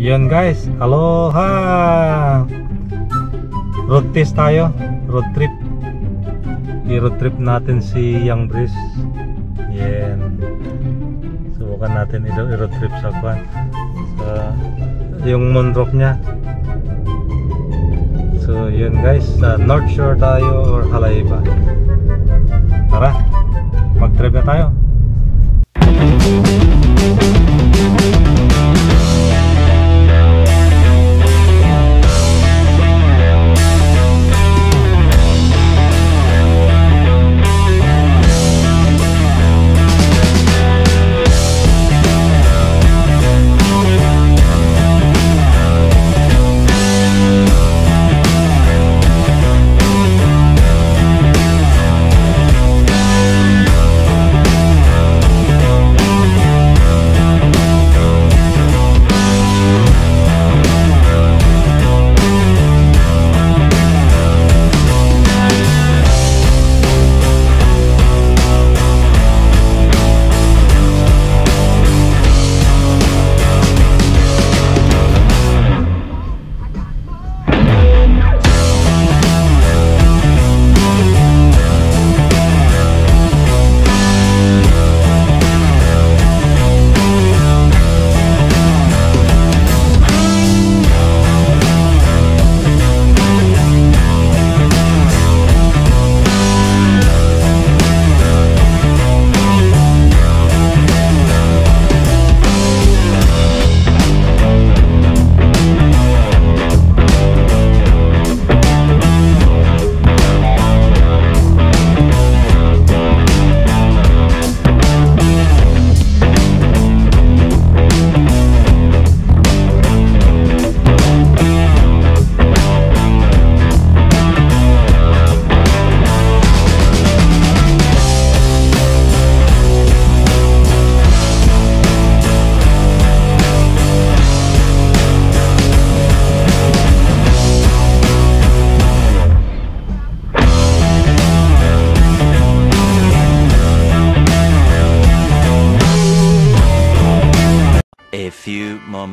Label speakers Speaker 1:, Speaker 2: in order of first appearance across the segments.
Speaker 1: Yun guys, aloha! Road test tayo, road trip. I-road trip natin si Young Breeze. Yan. Subukan natin i-road trip sa kwan. Sa yung Monrock niya. So yun guys, sa North Shore tayo or Halaiba. Tara, mag-trip na tayo.
Speaker 2: Thank you.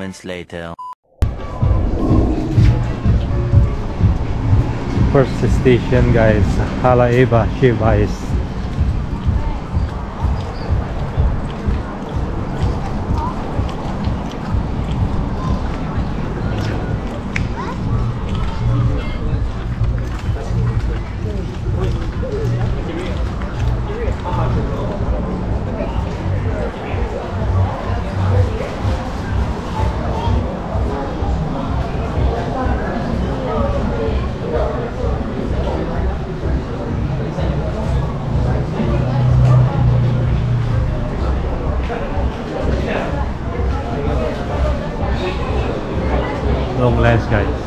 Speaker 2: Moments later.
Speaker 1: First station guys, Halaiba Shivais. Long lens guys.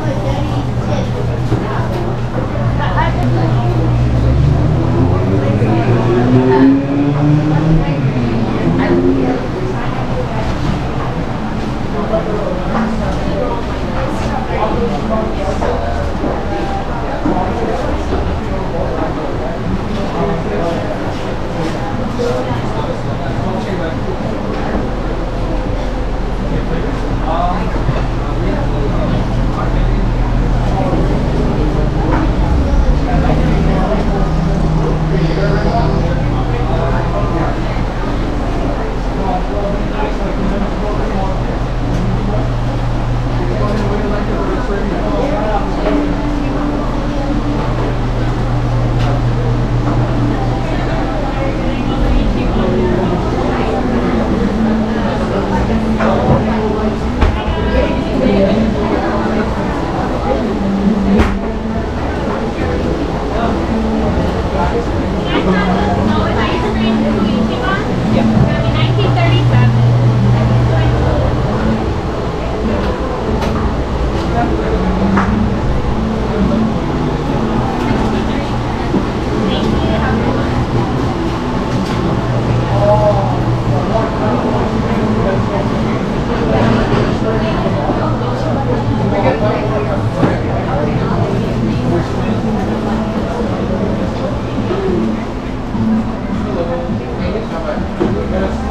Speaker 3: 会给你。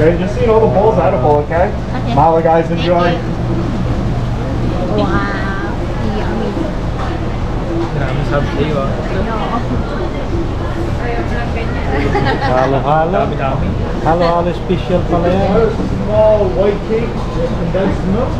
Speaker 4: great. Just seeing all the bowls edible, okay?
Speaker 3: Okay.
Speaker 4: Mala guys, enjoy.
Speaker 3: Wow, yummy.
Speaker 5: Hello, I
Speaker 1: Hello,
Speaker 5: have
Speaker 1: flavor? Special for
Speaker 4: you. Small white cake with condensed milk.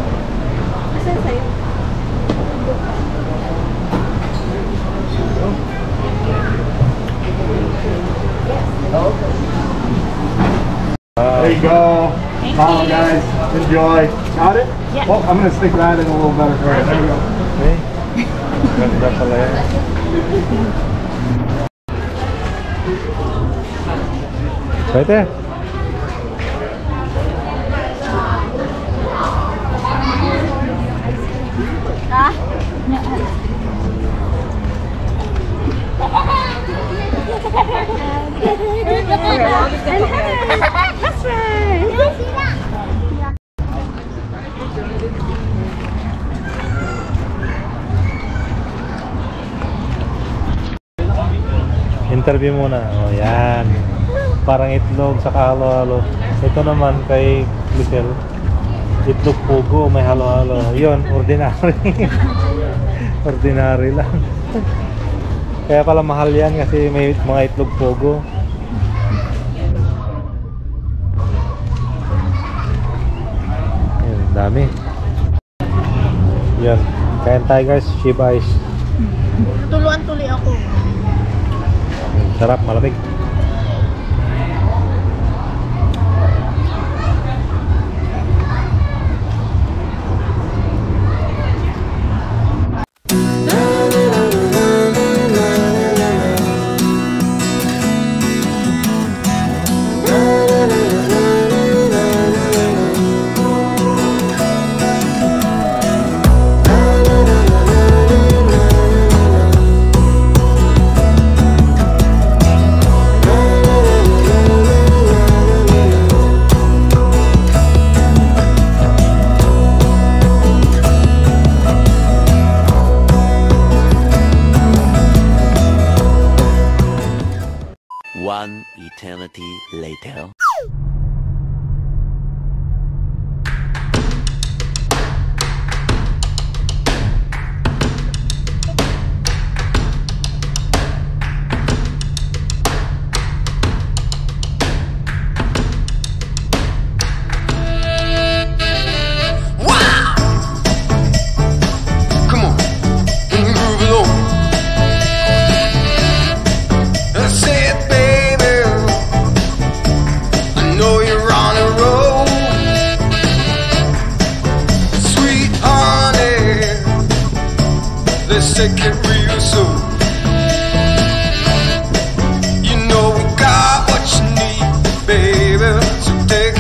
Speaker 4: There you go.
Speaker 3: Thank
Speaker 4: Mala
Speaker 3: you.
Speaker 4: guys, enjoy. Got it?
Speaker 3: Yeah.
Speaker 4: Well, I'm gonna stick that in a little better for you. There we go.
Speaker 1: Okay. Ganda pala yan. Right there.
Speaker 3: Ah, That's right.
Speaker 1: Interview muna. O yan. Parang itlog sa halo-halo. Ito naman kay Lisel. Itlog pugo, may halo-halo. Yun, ordinary. ordinary lang. Kaya pala mahal yan kasi may mga itlog pugo. Yun, dami. Yan. Kain tayo guys, Shiba Ice.
Speaker 3: Tuluan tuli ako.
Speaker 1: Sarap, malamig.
Speaker 6: detail.
Speaker 1: Hey.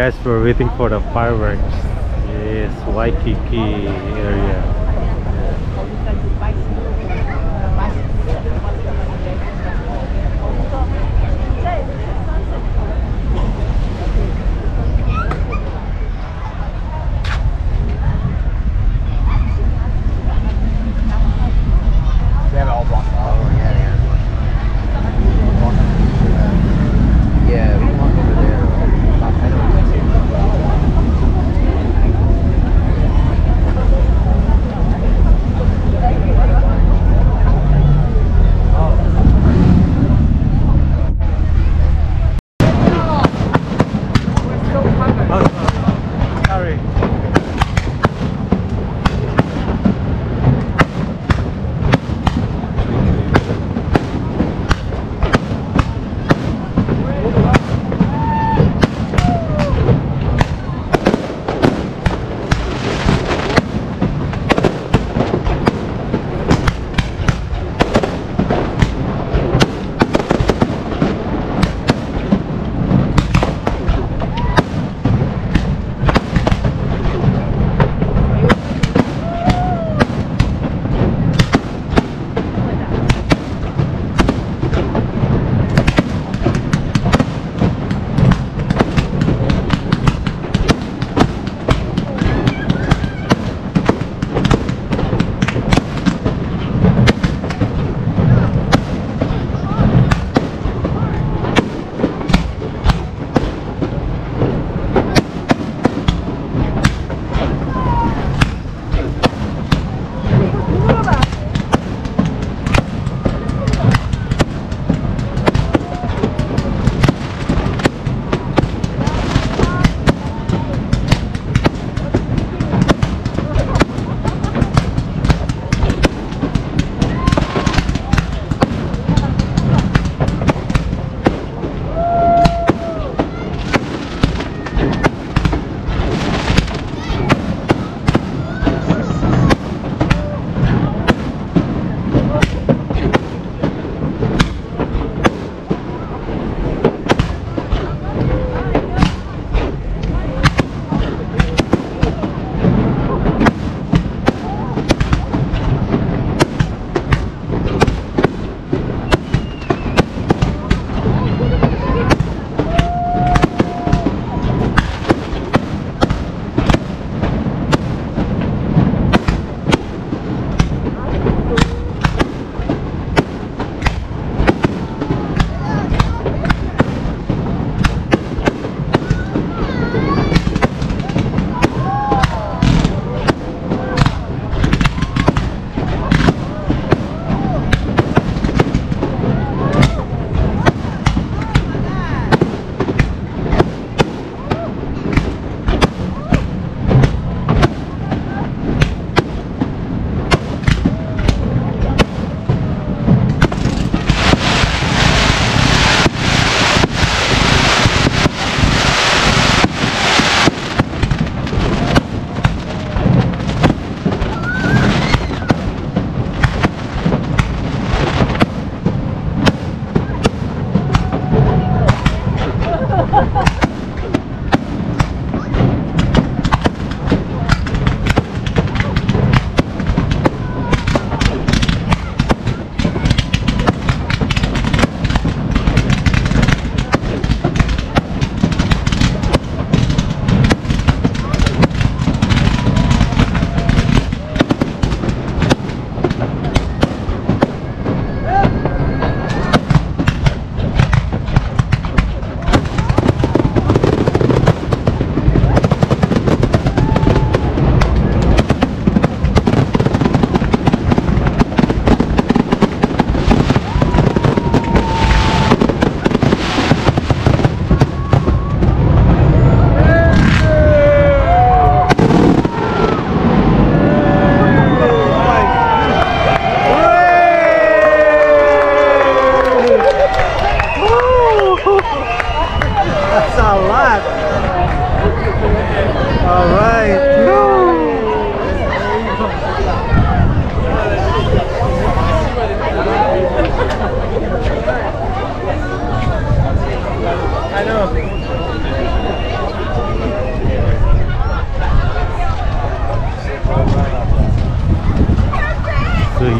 Speaker 1: Guys, we're waiting for the fireworks. Yes, Waikiki area.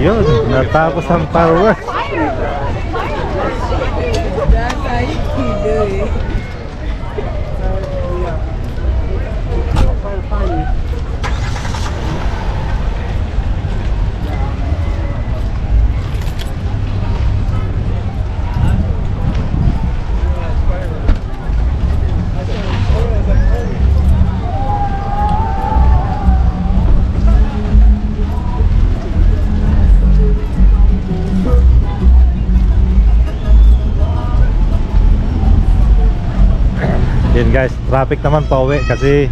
Speaker 1: Natapos ang fireworks.
Speaker 7: That's how you
Speaker 1: Yun guys, traffic naman pauwi kasi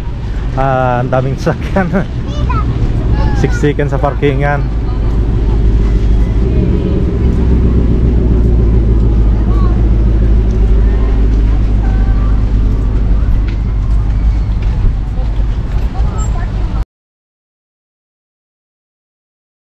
Speaker 1: ah, ang daming sasakyan. Siksikan sa parkingan.